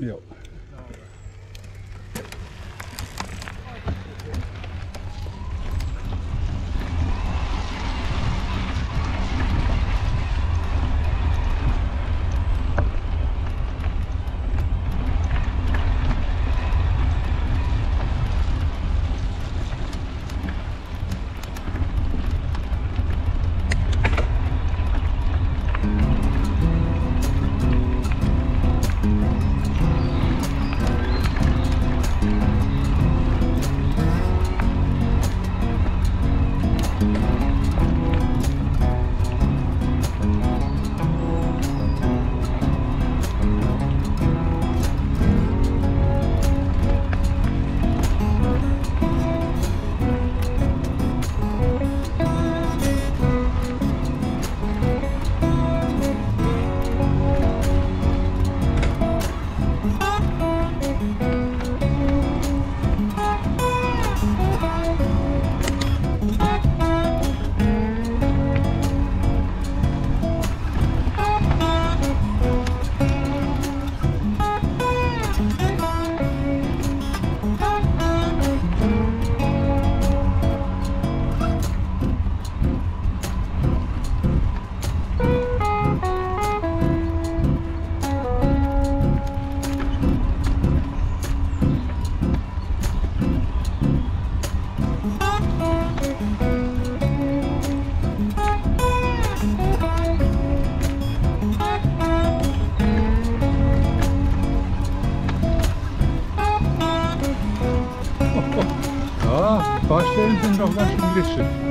Ja. Noch that's delicious.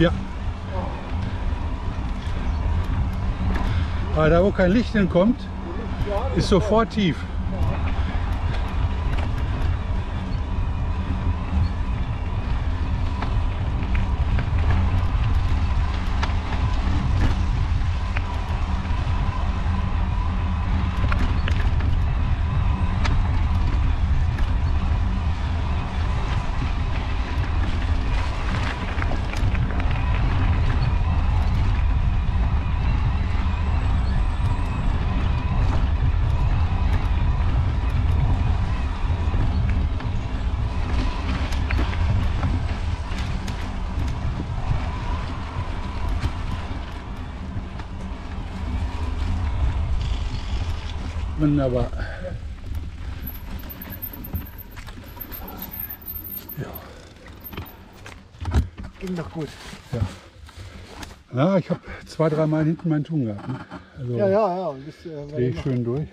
Ja. Aber da wo kein Licht hinkommt, ist sofort tief. Wunderbar. Ging doch gut. Ja, ich habe zwei, dreimal hinten meinen Tun gehabt. Ne? Also Ja, ja, ja. Das, äh, drehe ich schön durch.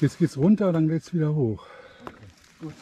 Jetzt geht's runter, dann geht's wieder hoch. Ui,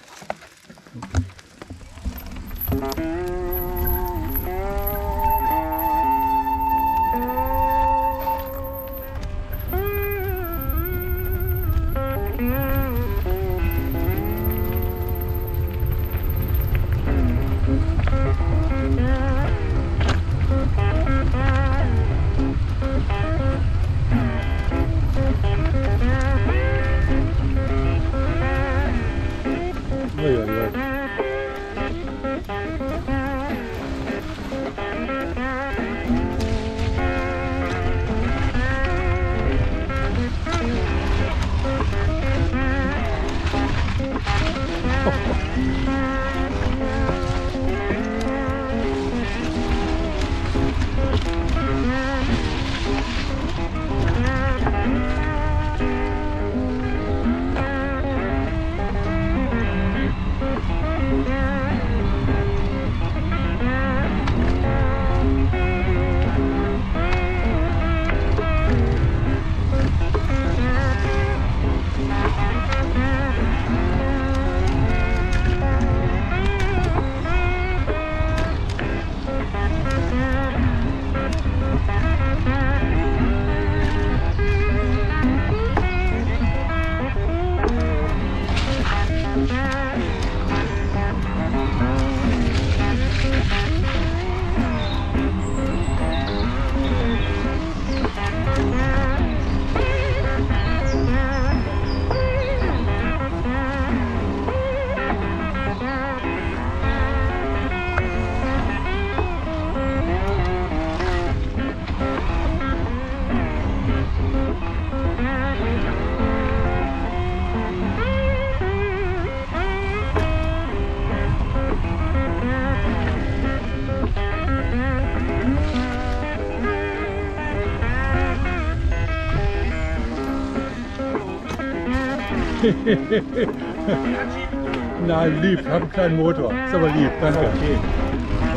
Nein, lieb, hab einen kleinen Motor. Ist aber lieb, danke. Okay.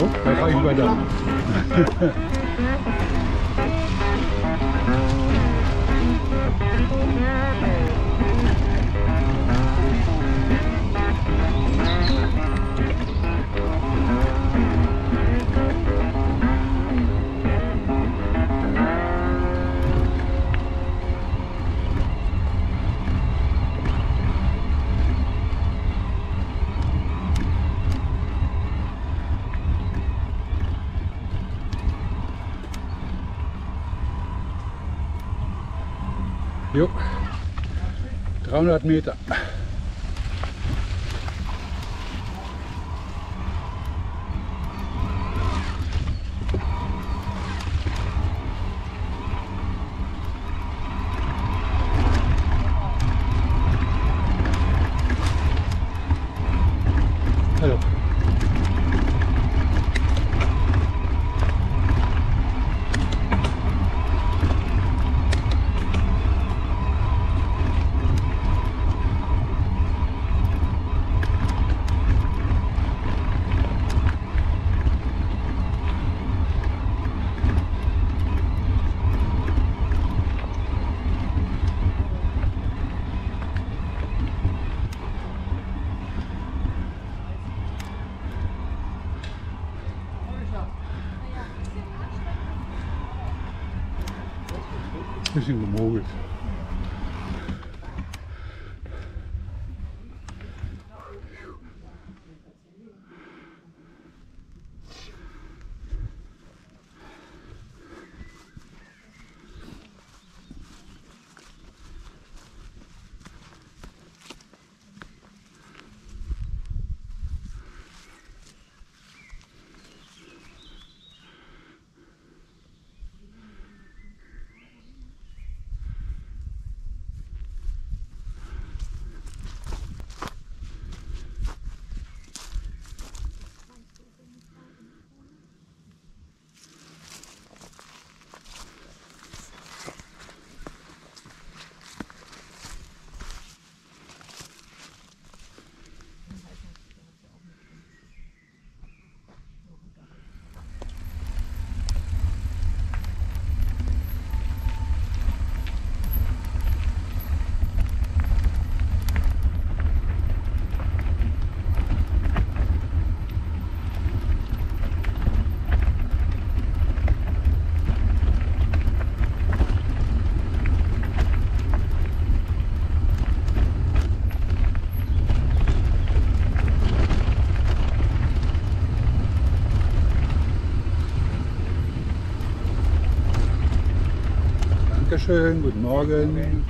Oh, da fahre ich über 300 Meter. is de mogelijk. Dankeschön, guten Morgen.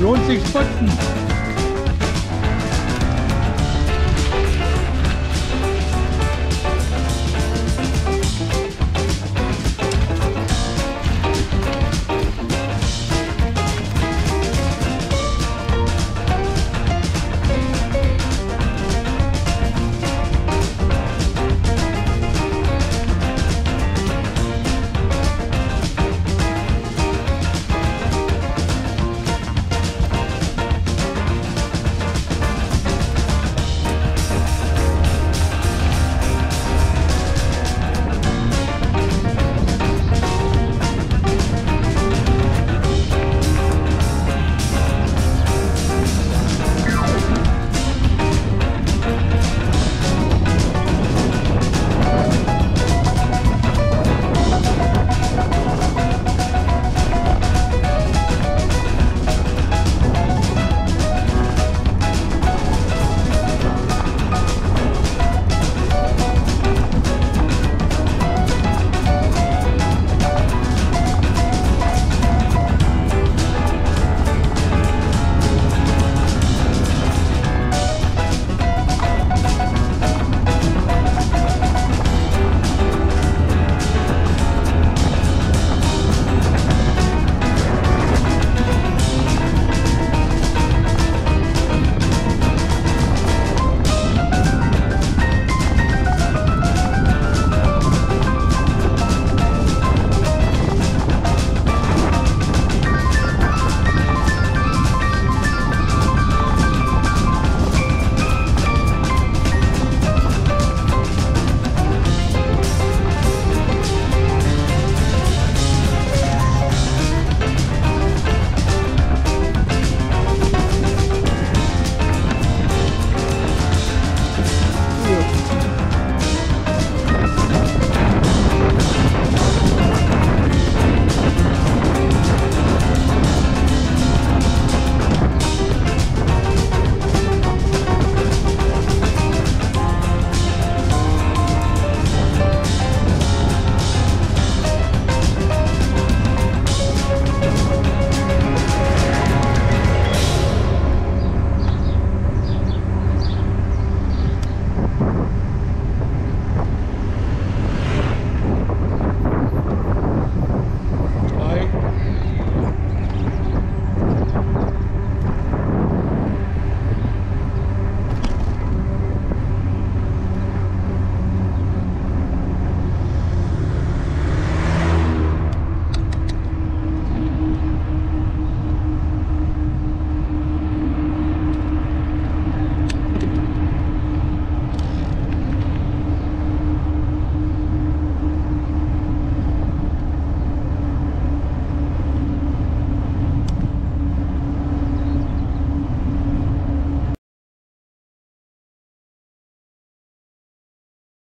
Lohnt sich putzen.